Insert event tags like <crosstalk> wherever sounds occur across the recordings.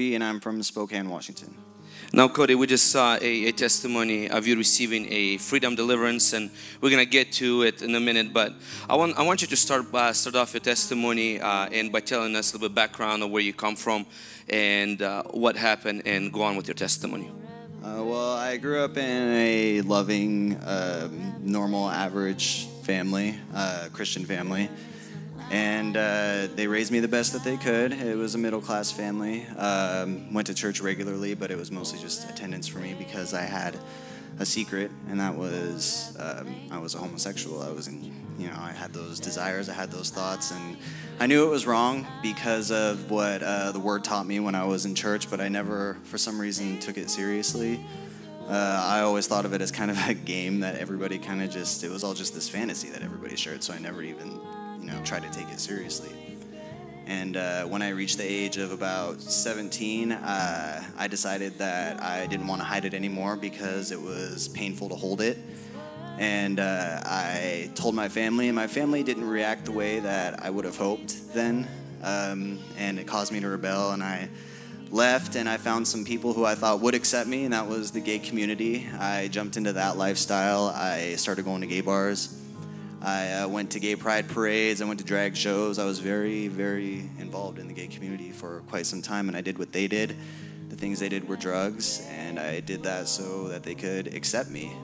Cody, and I'm from Spokane, Washington. Now, Cody, we just saw a, a, testimony of you receiving a freedom deliverance, and we're gonna get to it in a minute. But I want I want you to start uh, start off your testimony uh, and by telling us a little bit background of where you come from and uh, what happened, and go on with your testimony. Uh, well, I grew up in a loving, um, normal, average family, uh, Christian family and uh, they raised me the best that they could. It was a middle class family. Um, went to church regularly, but it was mostly just attendance for me because I had a secret, and that was um, I was a homosexual. I was in, you know, I had those desires, I had those thoughts, and I knew it was wrong because of what uh, the Word taught me when I was in church, but I never, for some reason, took it seriously. Uh, I always thought of it as kind of a <laughs> game that everybody kind of just, it was all just this fantasy that everybody shared, so I never even know, try to take it seriously. And uh, when I reached the age of about 17, uh, I decided that I didn't want to hide it anymore because it was painful to hold it. And uh, I told my family, and my family didn't react the way that I would have hoped then. Um, and it caused me to rebel, and I left and I found some people who I thought would accept me, and that was the gay community. I jumped into that lifestyle. I started going to gay bars. I uh, went to gay pride parades. I went to drag shows. I was very, very involved in the gay community for quite some time, and I did what they did. The things they did were drugs, and I did that so that they could accept me.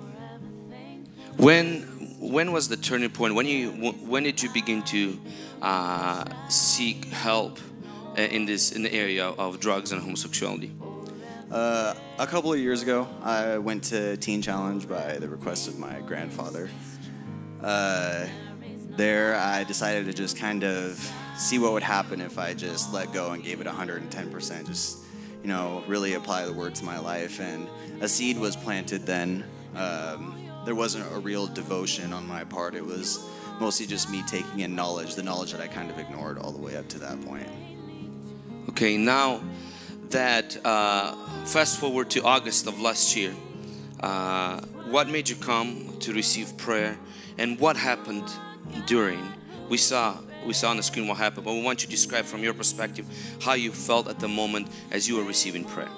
When when was the turning point? When you when did you begin to uh, seek help uh, in this in the area of drugs and homosexuality? Uh, a couple of years ago, I went to Teen Challenge by the request of my grandfather uh, there, I decided to just kind of see what would happen if I just let go and gave it 110%. Just, you know, really apply the word to my life. And a seed was planted then. Um, there wasn't a real devotion on my part. It was mostly just me taking in knowledge, the knowledge that I kind of ignored all the way up to that point. Okay, now that uh, fast forward to August of last year, uh, what made you come to receive prayer and what happened during. We saw we saw on the screen what happened, but we want you to describe from your perspective how you felt at the moment as you were receiving prayer.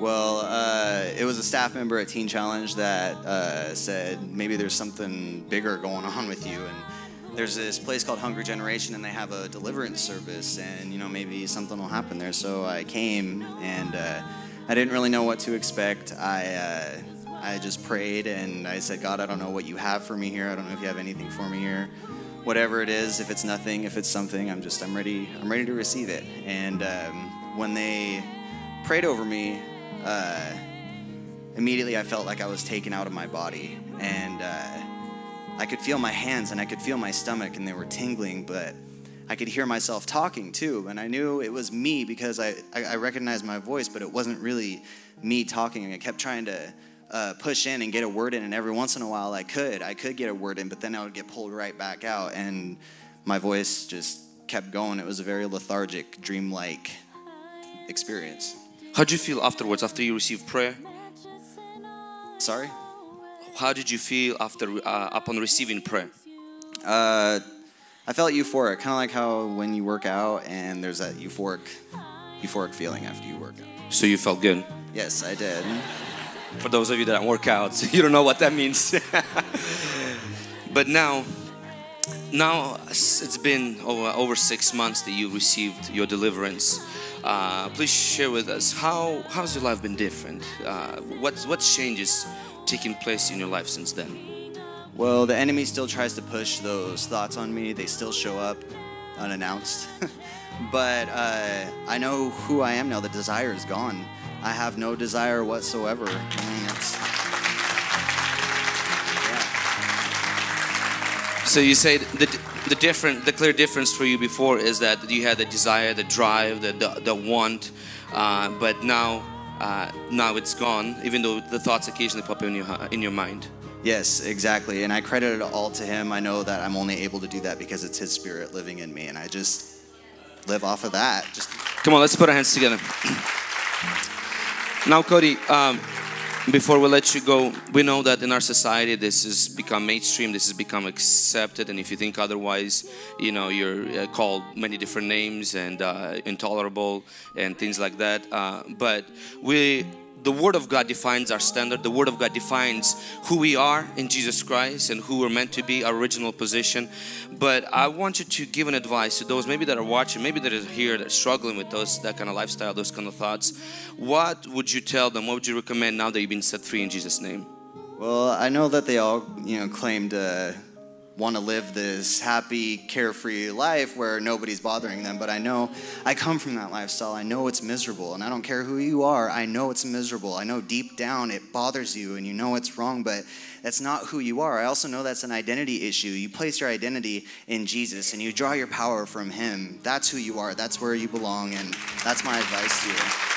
Well, uh, it was a staff member at Teen Challenge that uh, said maybe there's something bigger going on with you, and there's this place called Hungry Generation, and they have a deliverance service, and you know maybe something will happen there. So I came, and uh, I didn't really know what to expect. I uh, I just prayed and I said, God, I don't know what you have for me here. I don't know if you have anything for me here. Whatever it is, if it's nothing, if it's something, I'm just, I'm ready, I'm ready to receive it. And um, when they prayed over me, uh, immediately I felt like I was taken out of my body. And uh, I could feel my hands and I could feel my stomach and they were tingling, but I could hear myself talking too. And I knew it was me because I, I, I recognized my voice, but it wasn't really me talking. I kept trying to uh, push in and get a word in, and every once in a while I could. I could get a word in, but then I would get pulled right back out, and my voice just kept going. It was a very lethargic, dreamlike experience. How did you feel afterwards, after you received prayer? Sorry? How did you feel after uh, upon receiving prayer? Uh, I felt euphoric, kind of like how when you work out and there's that euphoric, euphoric feeling after you work out. So you felt good? Yes, I did for those of you that don't work out. <laughs> you don't know what that means. <laughs> but now, now it's been over, over six months that you received your deliverance. Uh, please share with us how how's your life been different? Uh, what's what changes taking place in your life since then? Well, the enemy still tries to push those thoughts on me. They still show up unannounced. <laughs> but uh, I know who I am now. The desire is gone. I have no desire whatsoever. Yeah. So you say the the different, the clear difference for you before is that you had the desire, the drive, the the, the want, uh, but now uh, now it's gone. Even though the thoughts occasionally pop in your in your mind. Yes, exactly. And I credit it all to Him. I know that I'm only able to do that because it's His Spirit living in me, and I just live off of that. Just come on, let's put our hands together. Now, Cody, um, before we let you go, we know that in our society this has become mainstream, this has become accepted, and if you think otherwise, you know, you're uh, called many different names and uh, intolerable and things like that. Uh, but we the Word of God defines our standard. The Word of God defines who we are in Jesus Christ and who we're meant to be, our original position. But I want you to give an advice to those maybe that are watching, maybe that are here that are struggling with those that kind of lifestyle, those kind of thoughts. What would you tell them? What would you recommend now that you've been set free in Jesus' name? Well, I know that they all, you know, claim to uh, want to live this happy, carefree life where nobody's bothering them. But I know I come from that lifestyle. I know it's miserable. And I don't care who you are, I know it's miserable. I know deep down it bothers you and you know it's wrong, but that's not who you are. I also know that's an identity issue. You place your identity in Jesus and you draw your power from Him. That's who you are, that's where you belong. And that's my advice to you.